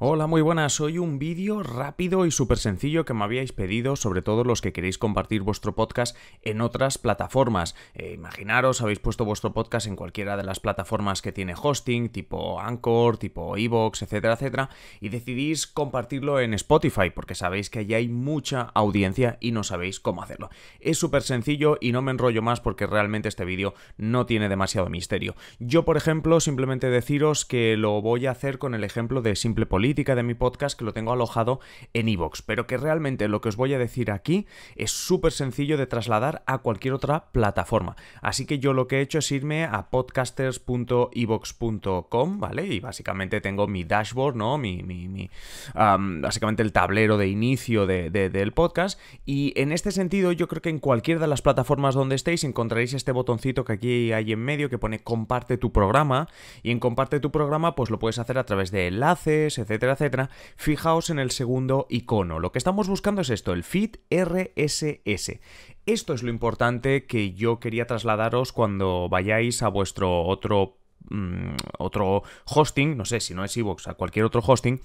Hola, muy buenas. Soy un vídeo rápido y súper sencillo que me habíais pedido, sobre todo los que queréis compartir vuestro podcast en otras plataformas. Eh, imaginaros, habéis puesto vuestro podcast en cualquiera de las plataformas que tiene hosting, tipo Anchor, tipo Evox, etcétera, etcétera, y decidís compartirlo en Spotify, porque sabéis que allí hay mucha audiencia y no sabéis cómo hacerlo. Es súper sencillo y no me enrollo más porque realmente este vídeo no tiene demasiado misterio. Yo, por ejemplo, simplemente deciros que lo voy a hacer con el ejemplo de Simple Política de mi podcast que lo tengo alojado en iVoox, pero que realmente lo que os voy a decir aquí es súper sencillo de trasladar a cualquier otra plataforma. Así que yo lo que he hecho es irme a podcasters.evox.com, ¿vale? Y básicamente tengo mi dashboard, ¿no? Mi, mi, básicamente el tablero de inicio de, del podcast. Y en este sentido, yo creo que en cualquiera de las plataformas donde estéis encontraréis este botoncito que aquí hay en medio que pone comparte tu programa. Y en comparte tu programa, pues lo puedes hacer a través de enlaces, etc etcétera, etcétera, fijaos en el segundo icono. Lo que estamos buscando es esto, el feed RSS. Esto es lo importante que yo quería trasladaros cuando vayáis a vuestro otro mm, otro hosting, no sé si no es Evox, a cualquier otro hosting,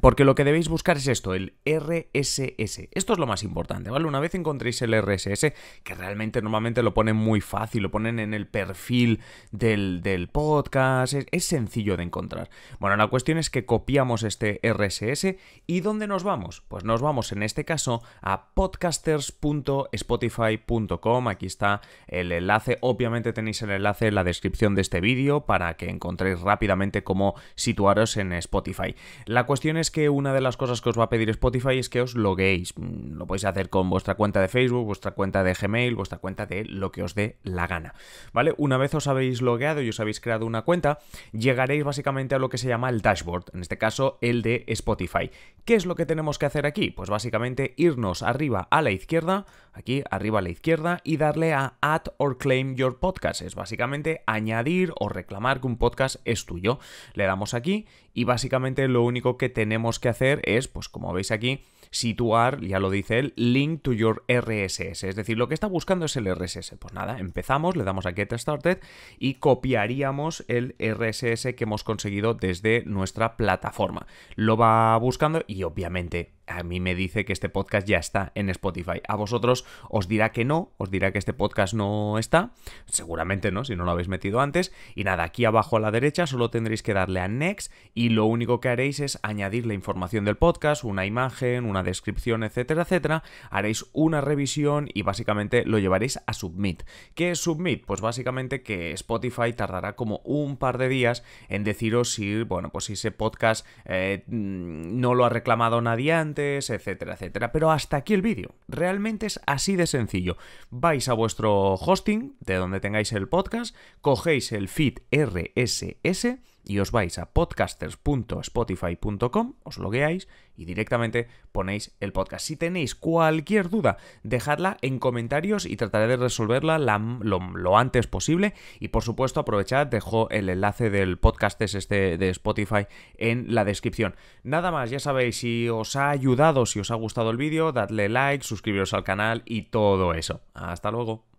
porque lo que debéis buscar es esto, el RSS. Esto es lo más importante, ¿vale? Una vez encontréis el RSS, que realmente normalmente lo ponen muy fácil, lo ponen en el perfil del, podcast, es, sencillo de encontrar. Bueno, la cuestión es que copiamos este RSS y ¿dónde nos vamos? Pues nos vamos en este caso a podcasters.spotify.com. Aquí está el enlace, obviamente tenéis el enlace en la descripción de este vídeo para que encontréis rápidamente cómo situaros en Spotify. La cuestión es que una de las cosas que os va a pedir Spotify es que os loguéis. Mm, lo podéis hacer con vuestra cuenta de Facebook, vuestra cuenta de Gmail, vuestra cuenta de lo que os dé la gana. ¿Vale? Una vez os habéis logueado y os habéis creado una cuenta, llegaréis básicamente a lo que se llama el dashboard, en este caso el de Spotify. ¿Qué es lo que tenemos que hacer aquí? Pues básicamente irnos arriba a la izquierda, aquí arriba a la izquierda, y darle a Add or Claim Your Podcast. Es básicamente añadir o reclamar que un podcast es tuyo. Le damos aquí y básicamente lo único que tenemos que hacer es, pues como veis aquí, situar, ya lo dice él, link to your RSS. Es decir, lo que está buscando es el RSS. Pues nada, empezamos, le damos a Get Started y copiaríamos el RSS que hemos conseguido desde nuestra plataforma. Lo va buscando y obviamente a mí me dice que este podcast ya está en Spotify. A vosotros os dirá que no, os dirá que este podcast no está. Seguramente no, si no lo habéis metido antes. Y nada, aquí abajo a la derecha solo tendréis que darle a Next y lo único que haréis es añadir la información del podcast, una imagen, una descripción, etcétera, etcétera. Haréis una revisión y básicamente lo llevaréis a Submit. ¿Qué es Submit? Pues básicamente que Spotify tardará como un par de días en deciros si, bueno, pues si ese podcast eh, no lo ha reclamado nadie antes etcétera, etcétera. Pero hasta aquí el vídeo. Realmente es así de sencillo. Vais a vuestro hosting, de donde tengáis el podcast, cogéis el feed RSS y os vais a podcasters.spotify.com, os logueáis y directamente ponéis el podcast. Si tenéis cualquier duda, dejadla en comentarios y trataré de resolverla lo, antes posible. Y por supuesto, aprovechad, dejo el enlace del podcast este de Spotify en la descripción. Nada más, ya sabéis, si os ha ayudado, si os ha gustado el vídeo, dadle like, suscribiros al canal y todo eso. Hasta luego.